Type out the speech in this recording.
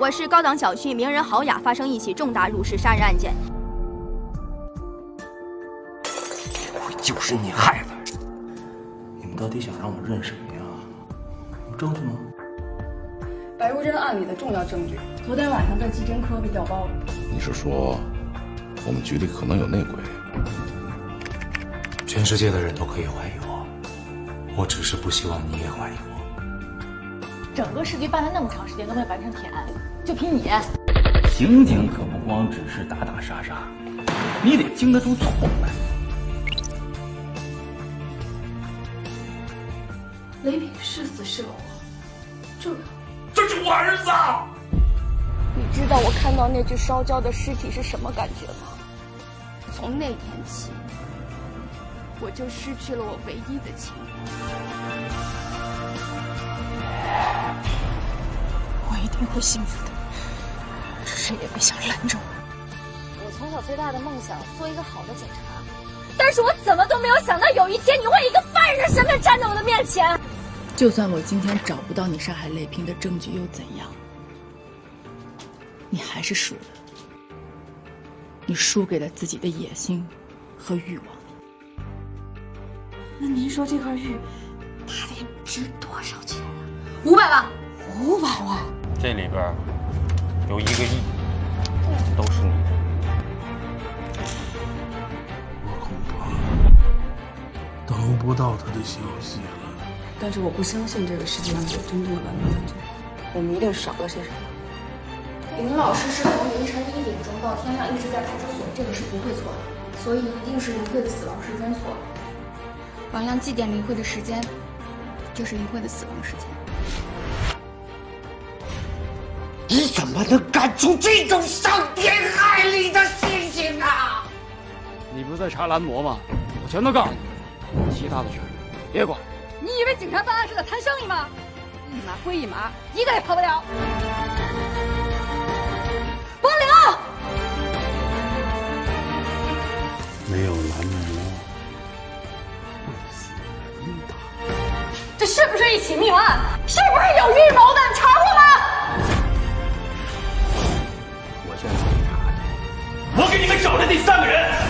我市高档小区名人豪雅发生一起重大入室杀人案件。这回就是你害的！你们到底想让我认什么呀？有证据吗？白如真案里的重要证据，昨天晚上在技侦科被调包了。你是说，我们局里可能有内鬼？全世界的人都可以怀疑我，我只是不希望你也怀疑我。整个市局办了那么长时间都没有完成铁案，就凭你？刑警可不光只是打打杀杀，你得经得住挫败。雷平是死是活，这这是我儿子。你知道我看到那具烧焦的尸体是什么感觉吗？从那天起，我就失去了我唯一的亲人。定会幸福的，谁也别想拦着我。我从小最大的梦想做一个好的警察，但是我怎么都没有想到有一天你会以一个犯人的身份站在我的面前。就算我今天找不到你杀害雷平的证据又怎样？你还是输了。你输给了自己的野心和欲望。那您说这块玉，它得值多少钱啊？五百万。五百万。这里边有一个亿，都是你的。我恐怕等不到他的消息了。但是我不相信这个世界上有真正的完美犯罪，我们一定少了些什么。林老师是从凌晨一点钟到天亮一直在派出所，这个是不会错的，所以一定是林慧的死亡时间错了。王亮祭奠林慧的时间，就是林慧的死亡时间。你怎么能干出这种伤天害理的事情啊？你不是在查蓝魔吗？我全都告诉你，其他的事别管。你以为警察办案是在谈生意吗？一码归一码，一个也跑不了。王良，没有蓝魔，这是不是一起命案？我，给你们找的第三个人。